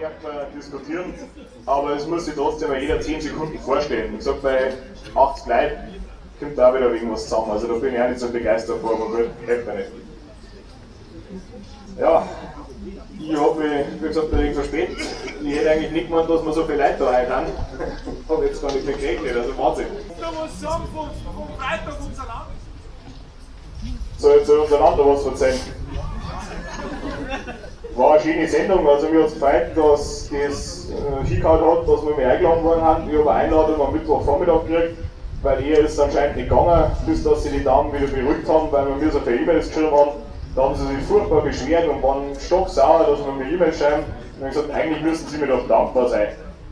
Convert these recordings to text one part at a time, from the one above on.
darf man diskutieren, aber es muss sich trotzdem jeder 10 Sekunden vorstellen. Ich sag bei 80 Leuten kommt da wieder irgendwas zusammen. Also da bin ich auch nicht so begeistert vor, aber gut, hilft mir nicht. Ja, ich habe mich, wie gesagt, ein wenig verspätet. Ich hätte eigentlich nicht gemeint, dass wir so viele Leute da heute haben. Ich habe jetzt gar nicht mehr gerechnet, also Wahnsinn. Du musst sagen, vom, vom Freitag untereinander. Soll untereinander was erzählen? War eine schöne Sendung, also mir hat es gefreut, dass das äh, hat, dass wir mich eingeladen worden haben. Ich habe eine Einladung am Mittwochvormittag gekriegt, weil er ist anscheinend nicht gegangen, bis dass sie die Damen wieder beruhigt haben, weil wir mir so viele E-Mails geschrieben haben. Da haben sie sich furchtbar beschwert und waren stocksauer, dass wir mir E-Mails schreiben. Und ich gesagt, eigentlich müssen sie mir doch dankbar sein.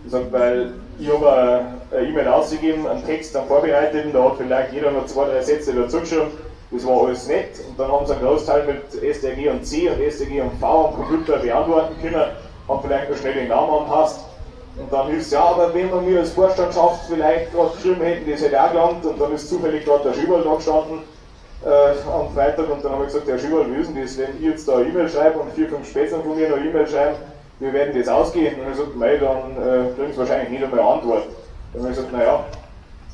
Ich sag, weil ich habe eine E-Mail ausgegeben, einen Text dann vorbereitet da hat vielleicht jeder noch zwei, drei Sätze dazu geschrieben. Das war alles nett und dann haben sie einen Großteil mit SDG und C und SDG und V am Computer beantworten können, haben vielleicht noch schnell den Namen anpasst. Und dann hieß es, ja, aber wenn wir mir als Vorstandschaft vielleicht gerade geschrieben hätten, das hätte auch gelangt und dann ist zufällig gerade der Schüberl da gestanden äh, am Freitag und dann habe ich gesagt, Herr Schüberl, wie ist denn das, wenn ich jetzt da eine E-Mail schreibe und vier, fünf später von mir noch eine E-Mail schreiben, wie werden das ausgehen? Und er sagt, mei, dann äh, kriegen sie wahrscheinlich nicht einmal Antwort. Dann habe ich gesagt, naja,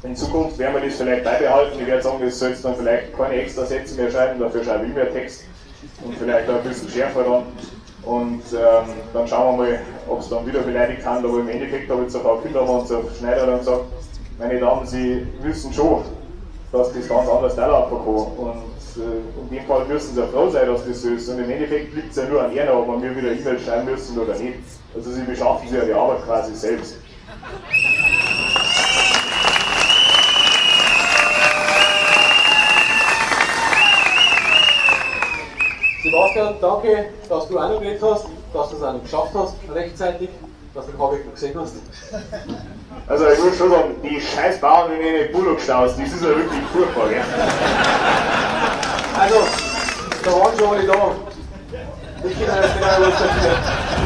in Zukunft werden wir das vielleicht beibehalten. Ich werde sagen, das soll dann vielleicht keine extra Sätze mehr schreiben, dafür schreibe ich mehr Text und vielleicht auch ein bisschen schärfer dann. Und ähm, dann schauen wir mal, ob es dann wieder beleidigt haben. Aber im Endeffekt habe ich zur Frau Kindermann und zur Schneiderin gesagt, meine Damen, Sie wissen schon, dass das ganz anders laufen kann. Und äh, in dem Fall müssen Sie froh sein, dass das so ist. Und im Endeffekt liegt es ja nur an Ihnen, ob wir mir wieder E-Mail schreiben müssen oder nicht. Also Sie beschaffen sich ja die Arbeit quasi selbst. Sebastian, danke, dass du auch noch geredet hast, dass du es auch noch geschafft hast, rechtzeitig, dass du den Kabel noch gesehen hast. Also ich muss schon sagen, die scheiß Bauern in den Bullock-Staus, das ist ja wirklich furchtbar, gell? Also, da waren schon alle da. Ich bin jetzt genau was dafür.